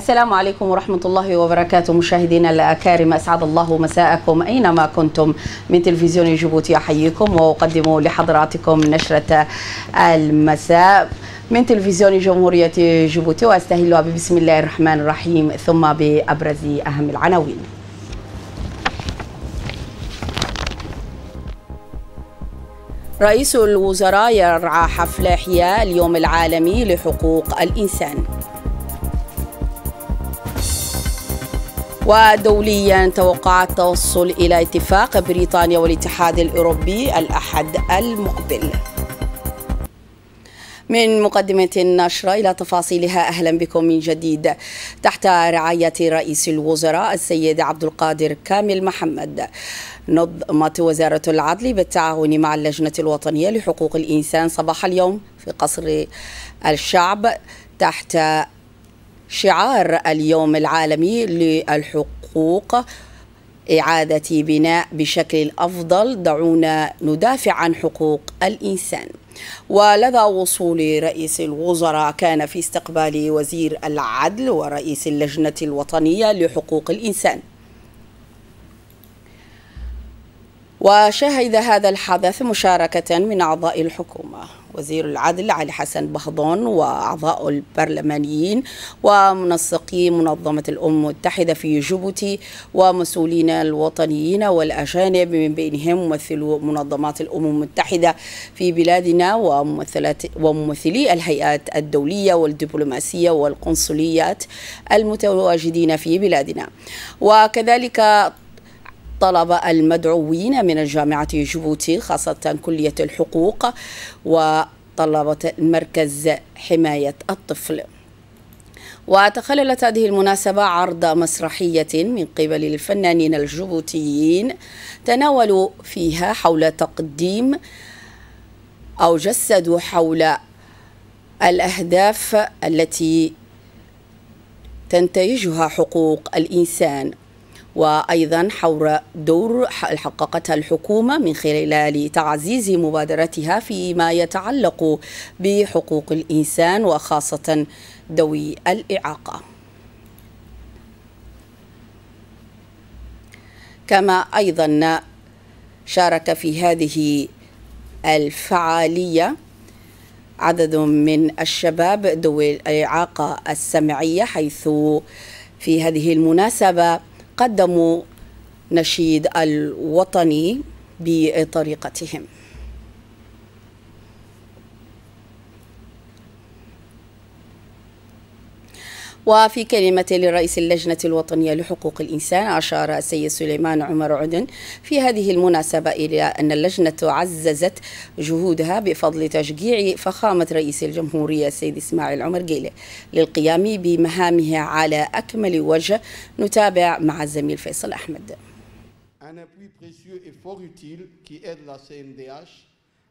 السلام عليكم ورحمة الله وبركاته. مشاهدينا الأكارم أسعد الله مساءكم أينما كنتم من تلفزيون جيبوتي. أحييكم وأقدم لحضراتكم نشرة المساء من تلفزيون جمهورية جيبوتي. وأستهلها بسم الله الرحمن الرحيم ثم بأبرز أهم العناوين. رئيس الوزراء يرعى حفل إحياء اليوم العالمي لحقوق الإنسان. ودوليا توقع التوصل إلى اتفاق بريطانيا والاتحاد الأوروبي الأحد المقبل. من مقدمة النشرة إلى تفاصيلها أهلا بكم من جديد. تحت رعاية رئيس الوزراء السيد عبد القادر كامل محمد. نظمت وزارة العدل بالتعاون مع اللجنة الوطنية لحقوق الإنسان صباح اليوم في قصر الشعب تحت شعار اليوم العالمي للحقوق إعادة بناء بشكل أفضل دعونا ندافع عن حقوق الإنسان. ولدى وصول رئيس الوزراء كان في استقبال وزير العدل ورئيس اللجنة الوطنية لحقوق الإنسان. وشهد هذا الحدث مشاركة من أعضاء الحكومة. وزير العدل علي حسن بهضون وأعضاء البرلمانيين ومنسقي منظمة الأمم المتحدة في جيبوتي ومسؤولين الوطنيين والأجانب من بينهم ممثلو منظمات الأمم المتحدة في بلادنا وممثلي الهيئات الدولية والدبلوماسية والقنصليات المتواجدين في بلادنا. وكذلك طلب المدعوين من الجامعة جيبوتي خاصة كلية الحقوق وطلبة مركز حماية الطفل. وتخللت هذه المناسبة عرض مسرحية من قبل الفنانين الجيبوتيين تناولوا فيها حول تقديم أو جسدوا حول الأهداف التي تنتهجها حقوق الإنسان. وأيضا حول دور حققتها الحكومة من خلال تعزيز مبادرتها فيما يتعلق بحقوق الإنسان وخاصة ذوي الإعاقة. كما أيضا شارك في هذه الفعالية عدد من الشباب ذوي الإعاقة السمعية حيث في هذه المناسبة قدموا نشيد الوطني بطريقتهم. وفي كلمة لرئيس اللجنة الوطنية لحقوق الإنسان أشار السيد سليمان عمر عدن في هذه المناسبة إلى أن اللجنة عززت جهودها بفضل تشجيع فخامة رئيس الجمهورية السيد إسماعيل عمر جيلة للقيام بمهامها على أكمل وجه. نتابع مع الزميل فيصل أحمد. Un appui précieux et fort utile qui aide la CNDH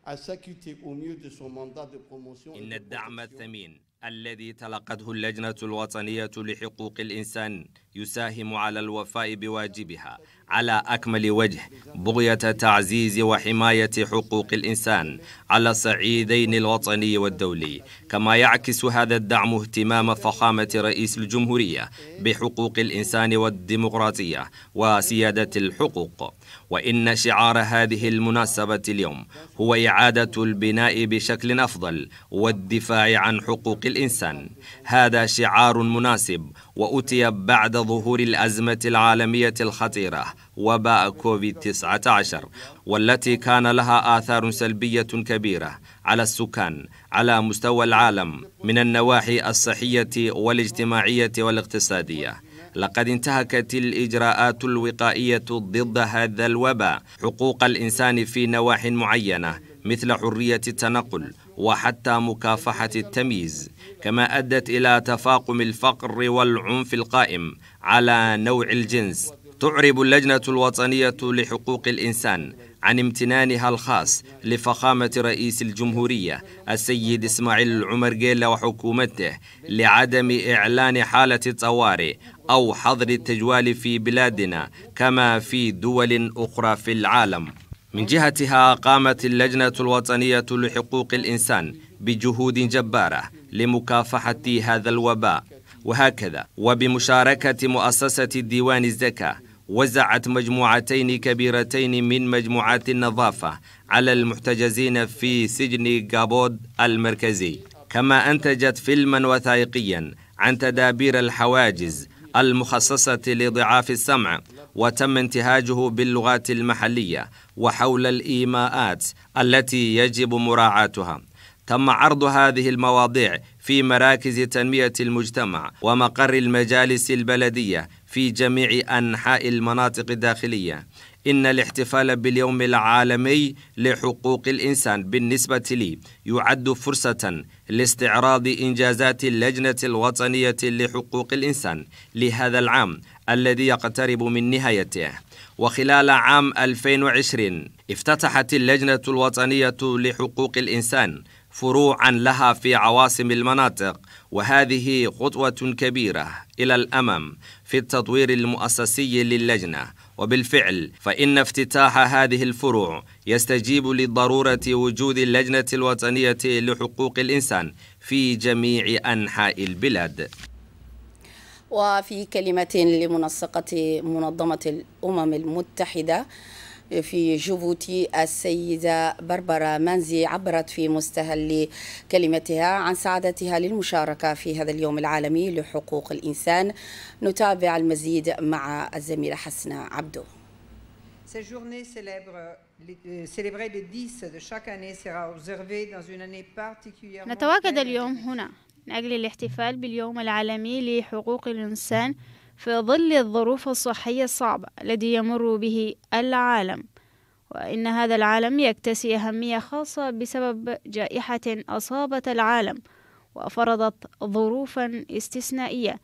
à s'acquitter au mieux de son mandat de promotion. إن الدعم الثمين. الذي تلقته اللجنة الوطنية لحقوق الإنسان. يساهم على الوفاء بواجبها على أكمل وجه بغية تعزيز وحماية حقوق الإنسان على الصعيدين الوطني والدولي. كما يعكس هذا الدعم اهتمام فخامة رئيس الجمهورية بحقوق الإنسان والديمقراطية وسيادة الحقوق. وإن شعار هذه المناسبة اليوم هو إعادة البناء بشكل أفضل والدفاع عن حقوق الإنسان. هذا شعار مناسب وأتي بعد ظهور الأزمة العالمية الخطيرة وباء كوفيد 19 والتي كان لها آثار سلبية كبيرة على السكان على مستوى العالم من النواحي الصحية والاجتماعية والاقتصادية. لقد انتهكت الإجراءات الوقائية ضد هذا الوباء حقوق الإنسان في نواح معينة مثل حرية التنقل وحتى مكافحة التمييز كما أدت إلى تفاقم الفقر والعنف القائم على نوع الجنس. تعرب اللجنة الوطنية لحقوق الإنسان عن امتنانها الخاص لفخامة رئيس الجمهورية السيد إسماعيل عمر جيلة وحكومته لعدم إعلان حالة الطوارئ أو حظر التجوال في بلادنا كما في دول أخرى في العالم. من جهتها قامت اللجنة الوطنية لحقوق الإنسان بجهود جبارة لمكافحة هذا الوباء. وهكذا وبمشاركة مؤسسة ديوان الزكاة وزعت مجموعتين كبيرتين من مجموعات النظافة على المحتجزين في سجن جابود المركزي. كما أنتجت فيلما وثائقيا عن تدابير الحواجز المخصصة لضعاف السمع وتم انتهاجه باللغات المحلية وحول الإيماءات التي يجب مراعاتها. تم عرض هذه المواضيع في مراكز تنمية المجتمع ومقر المجالس البلدية في جميع أنحاء المناطق الداخلية. إن الاحتفال باليوم العالمي لحقوق الإنسان بالنسبة لي يعد فرصة لاستعراض إنجازات اللجنة الوطنية لحقوق الإنسان لهذا العام الذي يقترب من نهايته. وخلال عام 2020 افتتحت اللجنة الوطنية لحقوق الإنسان فروعا لها في عواصم المناطق وهذه خطوة كبيرة إلى الأمام في التطوير المؤسسي للجنة. وبالفعل فإن افتتاح هذه الفروع يستجيب لضرورة وجود اللجنة الوطنية لحقوق الإنسان في جميع أنحاء البلاد. وفي كلمة لمنسقة منظمة الأمم المتحدة في جيبوتي السيدة بربرا مانزي عبرت في مستهل كلمتها عن سعادتها للمشاركة في هذا اليوم العالمي لحقوق الإنسان. نتابع المزيد مع الزميلة حسنة عبدو. Cette journée célèbre, célébrée le 10 de chaque année sera observée dans une année particulièrement نتواجد اليوم هنا. من أجل الاحتفال باليوم العالمي لحقوق الإنسان في ظل الظروف الصحية الصعبة الذي يمر به العالم. وإن هذا العالم يكتسي أهمية خاصة بسبب جائحة أصابت العالم وفرضت ظروفا استثنائية.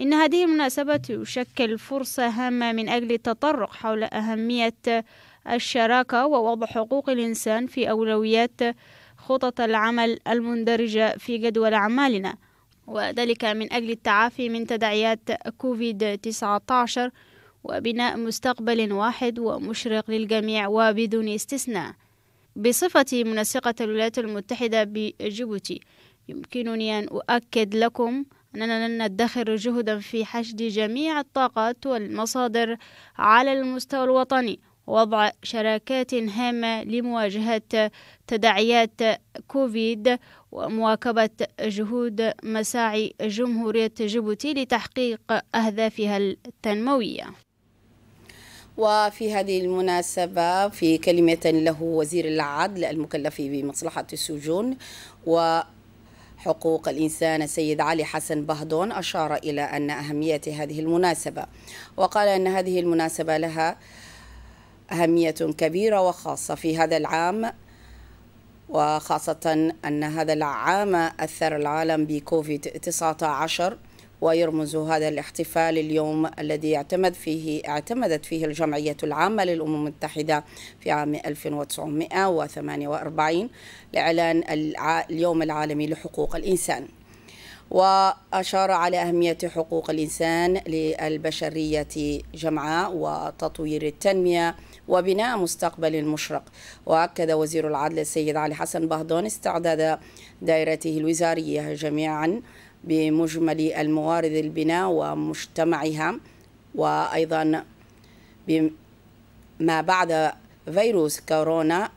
إن هذه المناسبة تشكل فرصة هامة من أجل التطرق حول أهمية الشراكة ووضع حقوق الإنسان في أولويات خطط العمل المندرجة في جدول أعمالنا وذلك من أجل التعافي من تداعيات كوفيد 19 وبناء مستقبل واحد ومشرق للجميع وبدون استثناء. بصفتي منسقة الولايات المتحدة بجيبوتي يمكنني أن أؤكد لكم أننا لن ندخر جهدا في حشد جميع الطاقات والمصادر على المستوى الوطني ووضع شراكات هامة لمواجهة تداعيات كوفيد ومواكبة جهود مساعي جمهورية جيبوتي لتحقيق أهدافها التنموية. وفي هذه المناسبة في كلمة له وزير العدل المكلف بمصلحة السجون وحقوق الإنسان السيد علي حسن بهدون أشار إلى أن أهمية هذه المناسبة. وقال أن هذه المناسبة لها أهمية كبيرة وخاصة في هذا العام وخاصة أن هذا العام أثر العالم بكوفيد 19 ويرمز هذا الاحتفال اليوم الذي اعتمد فيه اعتمدت فيه الجمعية العامة للأمم المتحدة في عام 1948 لإعلان اليوم العالمي لحقوق الإنسان. وأشار على أهمية حقوق الإنسان للبشرية جمعاء وتطوير التنمية وبناء مستقبل مشرق. وأكد وزير العدل السيد علي حسن بهدون استعداد دائرته الوزارية جميعا بمجمل الموارد البناء ومجتمعها وأيضا بما بعد فيروس كورونا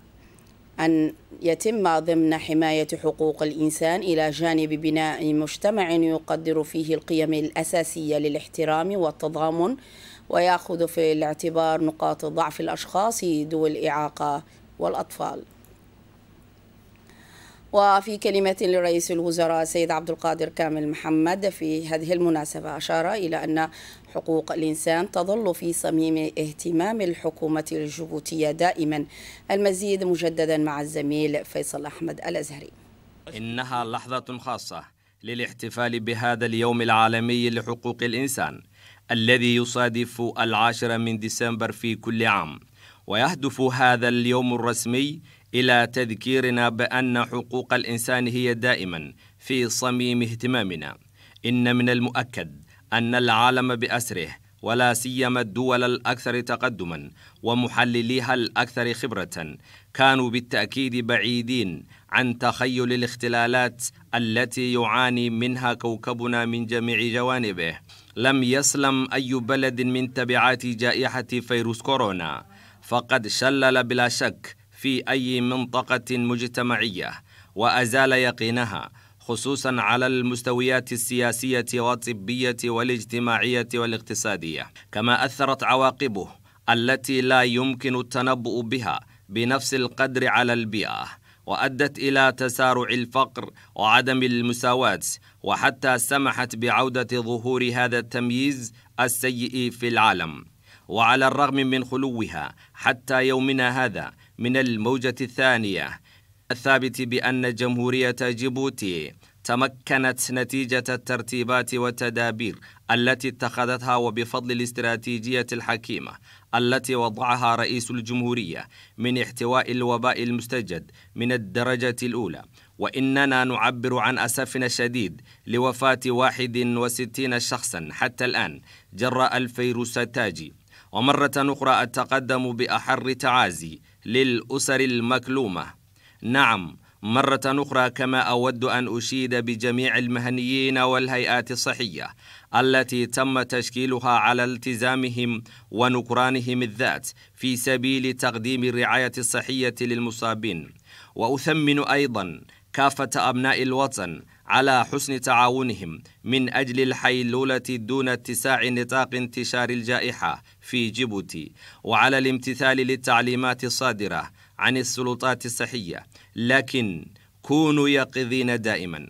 أن يتم ضمن حماية حقوق الإنسان إلى جانب بناء مجتمع يقدر فيه القيم الأساسية للاحترام والتضامن ويأخذ في الاعتبار نقاط ضعف الأشخاص ذوي الإعاقة والأطفال. وفي كلمة لرئيس الوزراء سيد عبد القادر كامل محمد في هذه المناسبة أشار إلى أن حقوق الإنسان تظل في صميم اهتمام الحكومة الجيبوتية دائما. المزيد مجددا مع الزميل فيصل أحمد الأزهري. إنها لحظة خاصة للاحتفال بهذا اليوم العالمي لحقوق الإنسان. الذي يصادف العاشر من ديسمبر في كل عام. ويهدف هذا اليوم الرسمي إلى تذكيرنا بأن حقوق الإنسان هي دائما في صميم اهتمامنا. إن من المؤكد أن العالم بأسره ولا سيما الدول الأكثر تقدما ومحلليها الأكثر خبرة كانوا بالتأكيد بعيدين عن تخيل الاختلالات التي يعاني منها كوكبنا من جميع جوانبه. لم يسلم أي بلد من تبعات جائحة فيروس كورونا فقد شلل بلا شك في أي منطقة مجتمعية وأزال يقينها خصوصا على المستويات السياسية والطبية والاجتماعية والاقتصادية. كما أثرت عواقبه التي لا يمكن التنبؤ بها بنفس القدر على البيئة وأدت إلى تسارع الفقر وعدم المساواة وحتى سمحت بعودة ظهور هذا التمييز السيء في العالم. وعلى الرغم من خلوها حتى يومنا هذا من الموجة الثانية الثابت بأن جمهورية جيبوتي تمكنت نتيجة الترتيبات والتدابير التي اتخذتها وبفضل الاستراتيجية الحكيمة التي وضعها رئيس الجمهورية من احتواء الوباء المستجد من الدرجة الأولى. وإننا نعبر عن أسفنا الشديد لوفاة 61 شخصا حتى الآن جراء الفيروس التاجي. ومرة أخرى أتقدم بأحر تعازي للأسر المكلومة. نعم مرة أخرى كما أود أن أشيد بجميع المهنيين والهيئات الصحية التي تم تشكيلها على التزامهم ونكرانهم الذات في سبيل تقديم الرعاية الصحية للمصابين. وأثمن أيضا كافة أبناء الوطن على حسن تعاونهم من أجل الحيلولة دون اتساع نطاق انتشار الجائحة في جيبوتي وعلى الامتثال للتعليمات الصادرة عن السلطات الصحية. لكن كونوا يقظين دائما.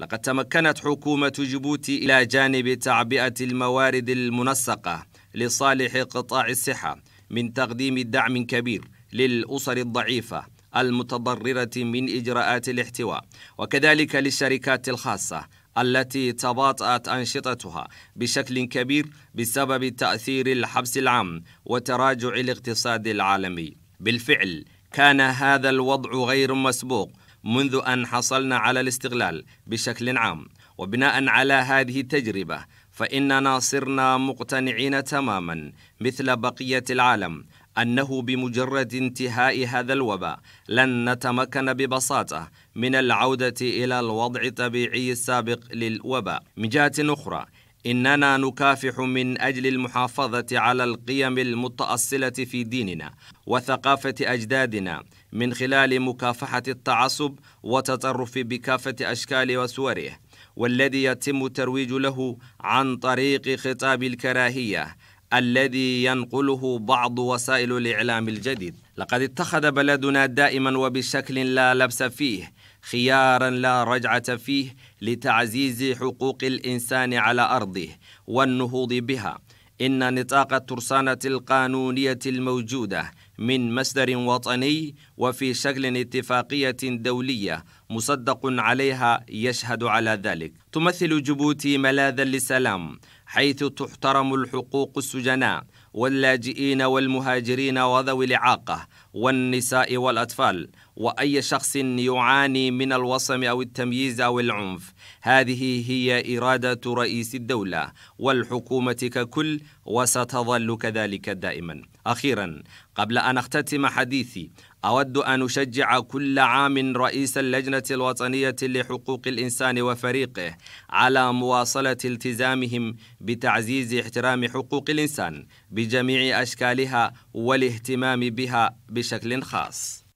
لقد تمكنت حكومة جيبوتي إلى جانب تعبئة الموارد المنسقة لصالح قطاع الصحة من تقديم دعم كبير للأسر الضعيفة المتضررة من إجراءات الاحتواء وكذلك للشركات الخاصة التي تباطأت أنشطتها بشكل كبير بسبب تأثير الحبس العام وتراجع الاقتصاد العالمي. بالفعل كان هذا الوضع غير مسبوق منذ أن حصلنا على الاستغلال بشكل عام وبناء على هذه التجربة فإننا صرنا مقتنعين تماما مثل بقية العالم أنه بمجرد انتهاء هذا الوباء لن نتمكن ببساطة من العودة إلى الوضع الطبيعي السابق للوباء. من جهة أخرى إننا نكافح من أجل المحافظة على القيم المتأصلة في ديننا وثقافة أجدادنا من خلال مكافحة التعصب وتطرف بكافة أشكال وصوره والذي يتم الترويج له عن طريق خطاب الكراهية الذي ينقله بعض وسائل الإعلام الجديد. لقد اتخذ بلدنا دائما وبشكل لا لبس فيه خيارا لا رجعة فيه لتعزيز حقوق الإنسان على أرضه والنهوض بها. إن نطاق الترسانة القانونية الموجودة من مصدر وطني وفي شكل اتفاقية دولية مصدق عليها يشهد على ذلك. تمثل جيبوتي ملاذا للسلام حيث تحترم الحقوق السجناء واللاجئين والمهاجرين وذوي الإعاقة والنساء والأطفال وأي شخص يعاني من الوصم أو التمييز أو العنف. هذه هي إرادة رئيس الدولة والحكومة ككل وستظل كذلك دائما. أخيرا قبل أن أختتم حديثي أود أن أشجع كل عام رئيس اللجنة الوطنية لحقوق الإنسان وفريقه على مواصلة التزامهم بتعزيز احترام حقوق الإنسان بجميع أشكالها والاهتمام بها بشكل خاص.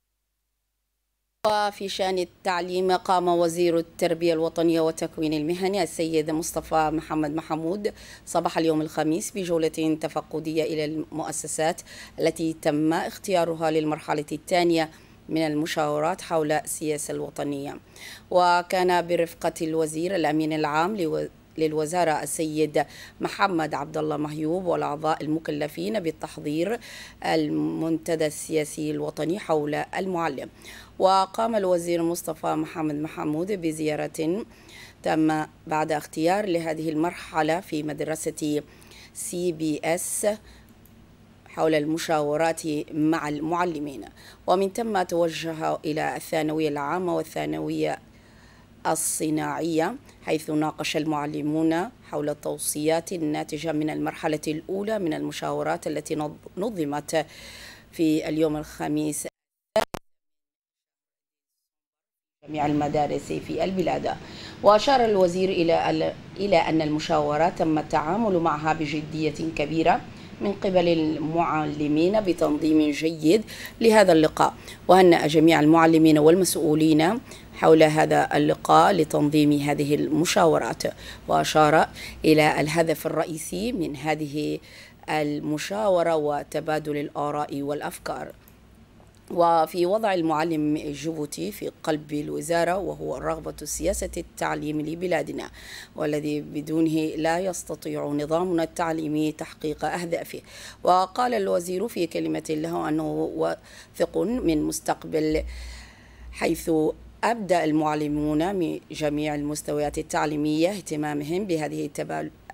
وفي شأن التعليم قام وزير التربية الوطنية والتكوين المهني السيد مصطفى محمد محمود صباح اليوم الخميس بجولة تفقدية إلى المؤسسات التي تم اختيارها للمرحلة الثانية من المشاورات حول السياسة الوطنية. وكان برفقة الوزير الأمين العام للوزارة السيد محمد عبد الله مهيوب والأعضاء المكلفين بالتحضير المنتدى السياسي الوطني حول المعلم. وقام الوزير مصطفى محمد محمود بزيارة تم بعد اختيار لهذه المرحلة في مدرسة سي بي إس حول المشاورات مع المعلمين. ومن ثم توجه إلى الثانوية العامة والثانوية الصناعية حيث ناقش المعلمون حول التوصيات الناتجة من المرحلة الأولى من المشاورات التي نظمت في اليوم الخميس. جميع المدارس في البلاد. وأشار الوزير إلى أن المشاورات تم التعامل معها بجدية كبيرة من قبل المعلمين بتنظيم جيد لهذا اللقاء وهنأ جميع المعلمين والمسؤولين حول هذا اللقاء لتنظيم هذه المشاورات. وأشار إلى الهدف الرئيسي من هذه المشاورة وتبادل الآراء والأفكار. وفي وضع المعلم جيبوتي في قلب الوزارة وهو رغبة سياسة التعليم لبلادنا والذي بدونه لا يستطيع نظامنا التعليمي تحقيق أهدافه. وقال الوزير في كلمة له أنه واثق من مستقبل حيث أبدأ المعلمون من جميع المستويات التعليمية اهتمامهم بهذه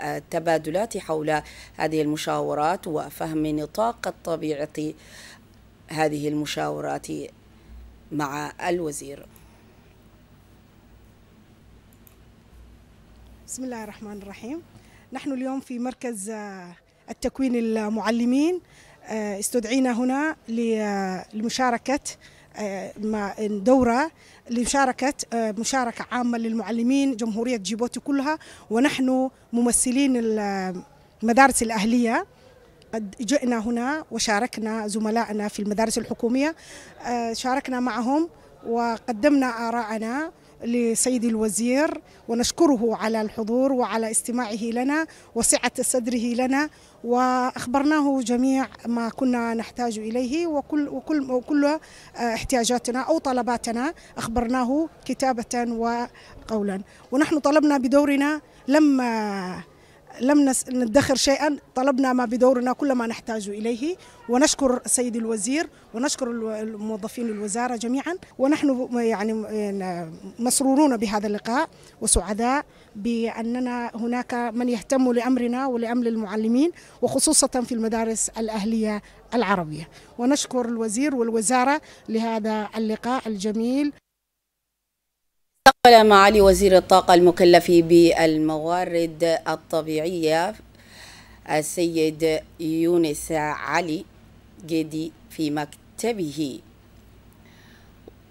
التبادلات حول هذه المشاورات وفهم نطاق الطبيعة هذه المشاورات مع الوزير. بسم الله الرحمن الرحيم. نحن اليوم في مركز التكوين المعلمين استدعينا هنا لمشاركة دورة لمشاركة مشاركة عامة للمعلمين جمهورية جيبوتي كلها ونحن ممثلين المدارس الأهلية. قد جئنا هنا وشاركنا زملائنا في المدارس الحكومية. شاركنا معهم وقدمنا آراءنا لسيد الوزير ونشكره على الحضور وعلى استماعه لنا وسعة صدره لنا وأخبرناه جميع ما كنا نحتاج إليه وكل, وكل, وكل احتياجاتنا أو طلباتنا أخبرناه كتابة وقولا. ونحن طلبنا بدورنا لما لم ندخر شيئا طلبنا ما بدورنا كل ما نحتاج إليه. ونشكر السيد الوزير ونشكر الموظفين الوزارة جميعا ونحن يعني مسرورون بهذا اللقاء وسعداء بأننا هناك من يهتم لأمرنا ولأمر المعلمين وخصوصا في المدارس الأهلية العربية. ونشكر الوزير والوزارة لهذا اللقاء الجميل. استقبل معالي وزير الطاقة المكلف بالموارد الطبيعية السيد يونس علي جدي في مكتبه.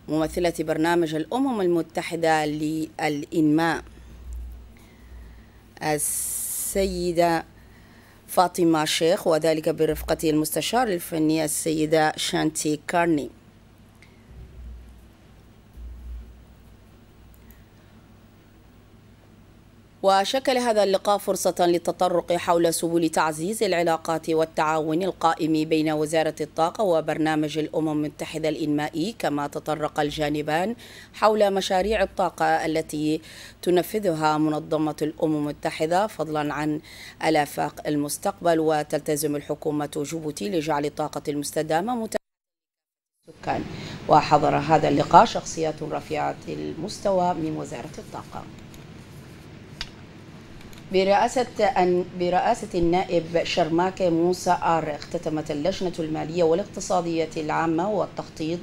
ممثلة برنامج الأمم المتحدة للإنماء. السيدة فاطمة شيخ وذلك برفقة المستشار الفني السيدة شانتي كارني. وشكل هذا اللقاء فرصة للتطرق حول سبل تعزيز العلاقات والتعاون القائم بين وزارة الطاقة وبرنامج الأمم المتحدة الإنمائي كما تطرق الجانبان حول مشاريع الطاقة التي تنفذها منظمة الأمم المتحدة فضلا عن الآفاق المستقبل. وتلتزم الحكومة جيبوتي لجعل الطاقة المستدامة متاحة للسكان وحضر هذا اللقاء شخصيات رفيعة المستوى من وزارة الطاقة. برئاسة أن برئاسة النائب شرماكة موسى آر اختتمت اللجنة المالية والاقتصادية العامة والتخطيط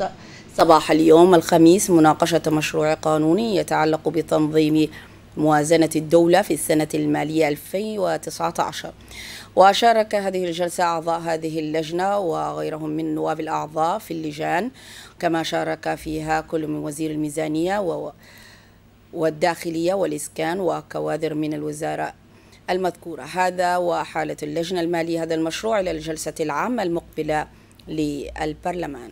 صباح اليوم الخميس مناقشة مشروع قانوني يتعلق بتنظيم موازنة الدولة في السنة المالية 2019 وشارك هذه الجلسة أعضاء هذه اللجنة وغيرهم من نواب الأعضاء في اللجان كما شارك فيها كل من وزير الميزانية و والداخلية والإسكان وكوادر من الوزارة المذكورة. هذا وحالة اللجنة المالية. هذا المشروع إلى الجلسة العامة المقبلة للبرلمان.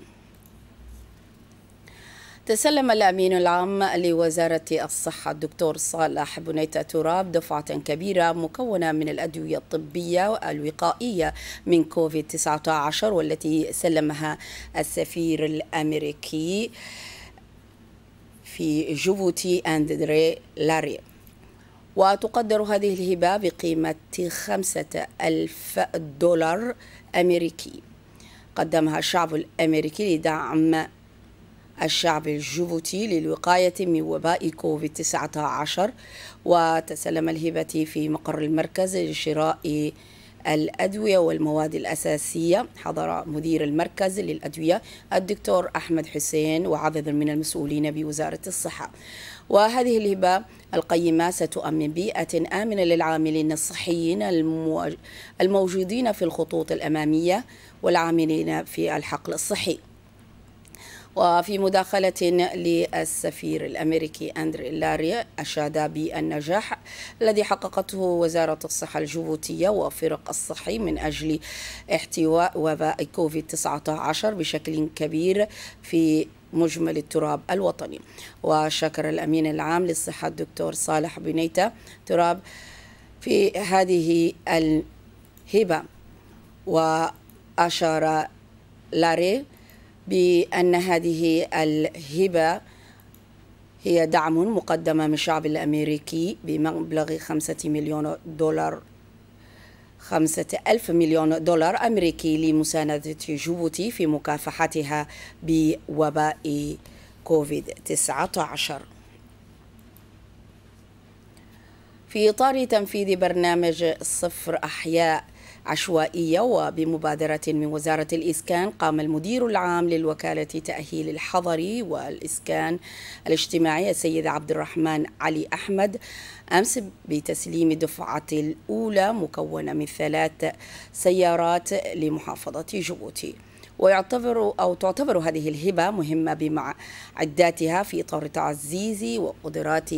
تسلم الأمين العام لوزارة الصحة الدكتور صالح بنيتة تراب دفعة كبيرة مكونة من الأدوية الطبية الوقائية من كوفيد 19 والتي سلمها السفير الأمريكي في جيبوتي أندري لاري. وتقدر هذه الهبة بقيمة خمسة ألف دولار أمريكي. قدمها الشعب الأمريكي لدعم الشعب الجيبوتي للوقاية من وباء كوفيد 19 وتسلم الهبة في مقر المركز لشراء الأدوية والمواد الأساسية. حضر مدير المركز للأدوية الدكتور أحمد حسين وعدد من المسؤولين بوزارة الصحة. وهذه الهبة القيمة ستؤمن بيئة آمنة للعاملين الصحيين الموجودين في الخطوط الأمامية والعاملين في الحقل الصحي. وفي مداخلة للسفير الأمريكي أندري لاري أشاد بالنجاح الذي حققته وزارة الصحة الجيبوتية وفرق الصحي من أجل احتواء وباء كوفيد 19 بشكل كبير في مجمل التراب الوطني. وشكر الأمين العام للصحة الدكتور صالح بنيتة تراب في هذه الهبة. وأشار لاري بأن هذه الهبة هي دعم مقدم من الشعب الأمريكي بمبلغ خمسة مليون دولار خمسة ألف مليون دولار أمريكي لمساندة جيبوتي في مكافحتها بوباء كوفيد 19 في إطار تنفيذ برنامج صفر أحياء عشوائية وبمبادرة من وزارة الإسكان قام المدير العام للوكالة تأهيل الحضري والإسكان الاجتماعي السيد عبد الرحمن علي أحمد أمس بتسليم الدفعة الأولى مكونة من ثلاث سيارات لمحافظة جيبوتي. ويعتبر أو تعتبر هذه الهبة مهمة بمعداتها في إطار تعزيز وقدرات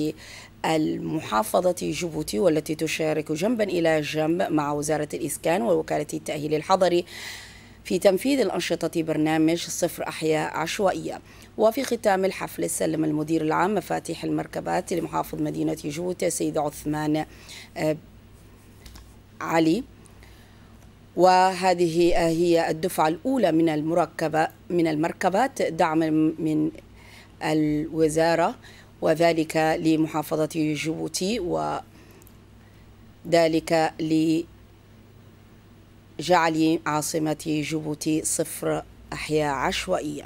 المحافظة جيبوتي والتي تشارك جنبا إلى جنب مع وزارة الإسكان ووكالة التأهيل الحضري في تنفيذ الأنشطة برنامج صفر أحياء عشوائية. وفي ختام الحفل سلم المدير العام مفاتيح المركبات لمحافظ مدينة جيبوتي السيد عثمان علي. وهذه هي الدفعة الأولى من المركبة من المركبات دعما من الوزارة. وذلك لمحافظة جيبوتي وذلك لجعل عاصمة جيبوتي صفر أحياء عشوائية.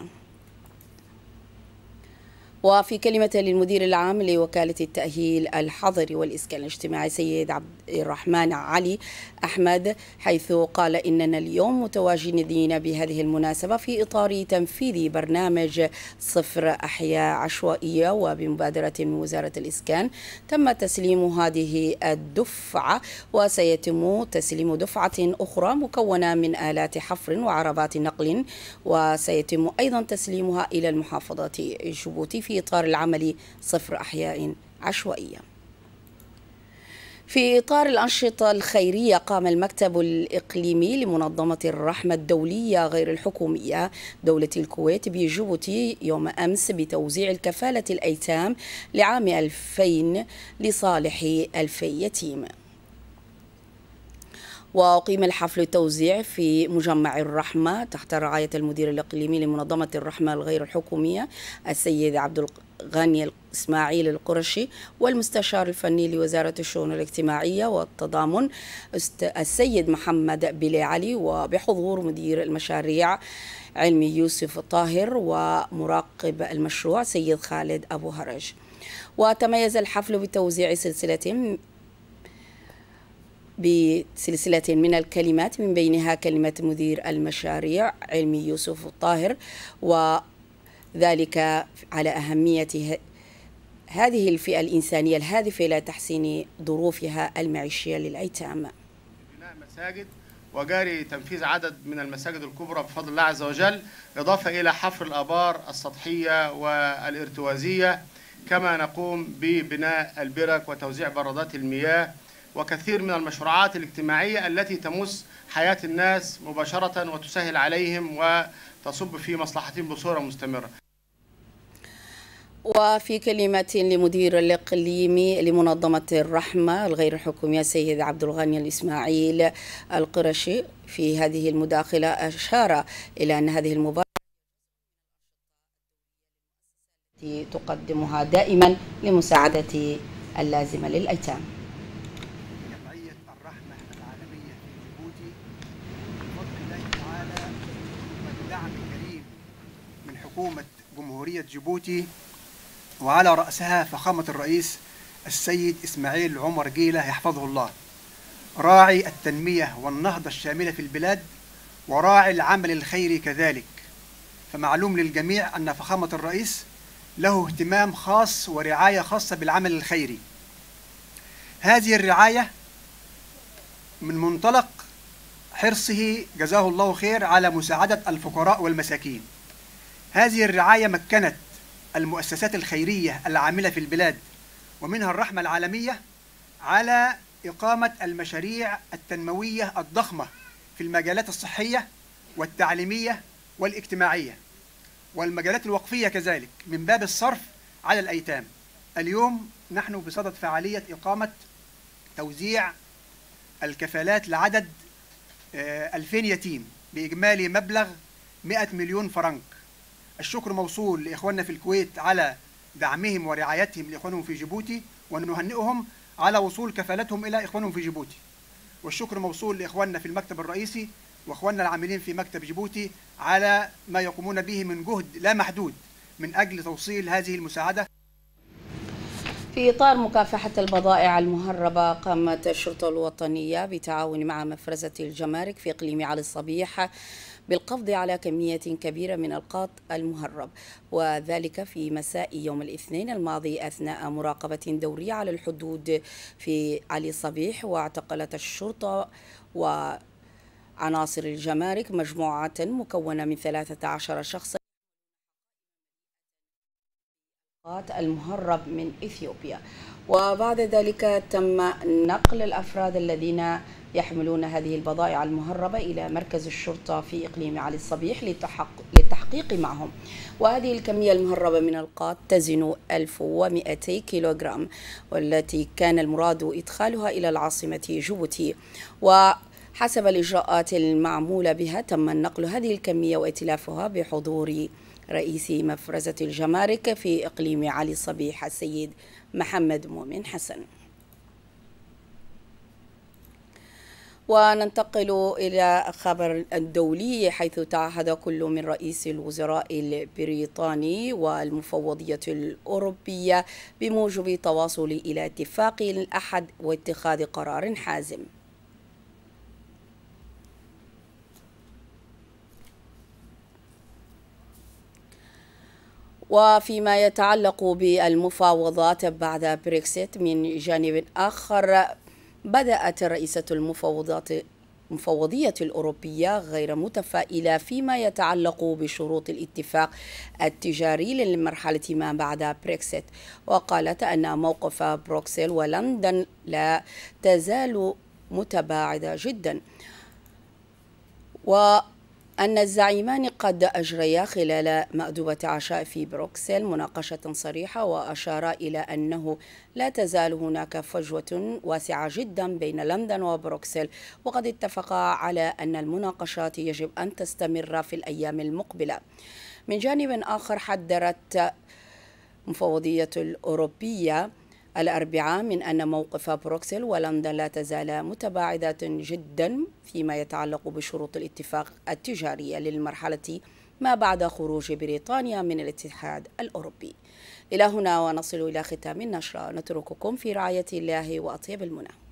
وفي كلمة للمدير العام لوكالة التأهيل الحضري والإسكان الاجتماعي سيد عبد الرحمن علي أحمد حيث قال إننا اليوم متواجدين بهذه المناسبة في إطار تنفيذ برنامج صفر أحياء عشوائية وبمبادرة من وزارة الإسكان. تم تسليم هذه الدفعة وسيتم تسليم دفعة أخرى مكونة من آلات حفر وعربات نقل وسيتم أيضا تسليمها إلى المحافظات جيبوتي في إطار العمل صفر أحياء عشوائية. في إطار الأنشطة الخيرية قام المكتب الإقليمي لمنظمة الرحمة الدولية غير الحكومية. دولة الكويت بجيبوتي يوم أمس بتوزيع الكفالة الأيتام لعام 2000 لصالح ألفي يتيم. وأقيم الحفل التوزيع في مجمع الرحمة تحت رعاية المدير الإقليمي لمنظمة الرحمة الغير الحكومية السيد عبد الغني إسماعيل القرشي والمستشار الفني لوزارة الشؤون الاجتماعية والتضامن السيد محمد بلي علي وبحضور مدير المشاريع علمي يوسف الطاهر ومراقب المشروع سيد خالد أبو هرج. وتميز الحفل بتوزيع سلسلة بسلسلة من الكلمات من بينها كلمة مدير المشاريع علمي يوسف الطاهر وذلك على أهمية هذه الفئة الإنسانية الهادفة إلى تحسين ظروفها المعيشية للأيتام. بناء مساجد وجاري تنفيذ عدد من المساجد الكبرى بفضل الله عز وجل إضافة إلى حفر الآبار السطحية والإرتوازية كما نقوم ببناء البرك وتوزيع برادات المياه وكثير من المشروعات الاجتماعية التي تمس حياة الناس مباشرة وتسهل عليهم وتصب في مصلحتهم بصورة مستمرة. وفي كلمة لمدير الإقليمي لمنظمة الرحمة الغير الحكومية السيد عبد الغني الإسماعيل القرشي في هذه المداخلة أشار إلى أن هذه المبادرة تقدمها دائما لمساعدة اللازمة للأيتام جمعية الرحمة العالمية في جيبوتي بفضل الله تعالى والدعم الكريم من حكومة جمهورية جيبوتي وعلى رأسها فخامة الرئيس السيد إسماعيل عمر جيلة يحفظه الله. راعي التنمية والنهضة الشاملة في البلاد وراعي العمل الخيري كذلك. فمعلوم للجميع أن فخامة الرئيس له اهتمام خاص ورعاية خاصة بالعمل الخيري. هذه الرعاية من منطلق حرصه جزاه الله خير على مساعدة الفقراء والمساكين. هذه الرعاية مكنت المؤسسات الخيرية العاملة في البلاد ومنها الرحمة العالمية على إقامة المشاريع التنموية الضخمة في المجالات الصحية والتعليمية والاجتماعية والمجالات الوقفية كذلك من باب الصرف على الأيتام. اليوم نحن بصدد فعالية إقامة توزيع الكفالات لعدد آه، 2000 يتيم بإجمالي مبلغ 100 مليون فرنك. الشكر موصول لإخواننا في الكويت على دعمهم ورعايتهم لإخوانهم في جيبوتي ونهنئهم على وصول كفالتهم إلى إخوانهم في جيبوتي. والشكر موصول لإخواننا في المكتب الرئيسي وإخواننا العاملين في مكتب جيبوتي على ما يقومون به من جهد لا محدود من أجل توصيل هذه المساعدة. في إطار مكافحة البضائع المهربة قامت الشرطة الوطنية بتعاون مع مفرزة الجمارك في إقليم علي الصبيح بالقبض على كمية كبيرة من القاط المهرب وذلك في مساء يوم الاثنين الماضي أثناء مراقبة دورية على الحدود في علي صبيح واعتقلت الشرطة وعناصر الجمارك مجموعة مكونة من 13 شخصا المهرب من إثيوبيا. وبعد ذلك تم نقل الأفراد الذين يحملون هذه البضائع المهربة إلى مركز الشرطة في إقليم علي الصبيح للتحق- للتحقيق معهم. وهذه الكمية المهربة من القاط تزن 1200 كيلوغرام والتي كان المراد إدخالها إلى العاصمة جيبوتي. وحسب الإجراءات المعمولة بها تم نقل هذه الكمية وإتلافها بحضور رئيس مفرزة الجمارك في إقليم علي صبيح السيد محمد مؤمن حسن. وننتقل إلى خبر الدولي حيث تعهد كل من رئيس الوزراء البريطاني والمفوضية الأوروبية بموجب التواصل إلى اتفاق الأحد واتخاذ قرار حازم. وفيما يتعلق بالمفاوضات بعد بريكسيت من جانب آخر بدأت رئيسة المفوضات المفوضية الأوروبية غير متفائلة فيما يتعلق بشروط الاتفاق التجاري للمرحلة ما بعد بريكسيت. وقالت أن موقف بروكسل ولندن لا تزال متباعدة جدا. و أن الزعيمان قد أجريا خلال مأدبة عشاء في بروكسل مناقشة صريحة وأشارا إلى أنه لا تزال هناك فجوة واسعة جدا بين لندن وبروكسل. وقد اتفقا على أن المناقشات يجب أن تستمر في الأيام المقبلة. من جانب آخر حذرت مفوضية الأوروبية الأربعاء من أن موقف بروكسل ولندن لا تزال متباعدة جدا فيما يتعلق بشروط الاتفاق التجاري للمرحلة ما بعد خروج بريطانيا من الاتحاد الأوروبي. إلى هنا ونصل إلى ختام النشرة. نترككم في رعاية الله وأطيب المنى.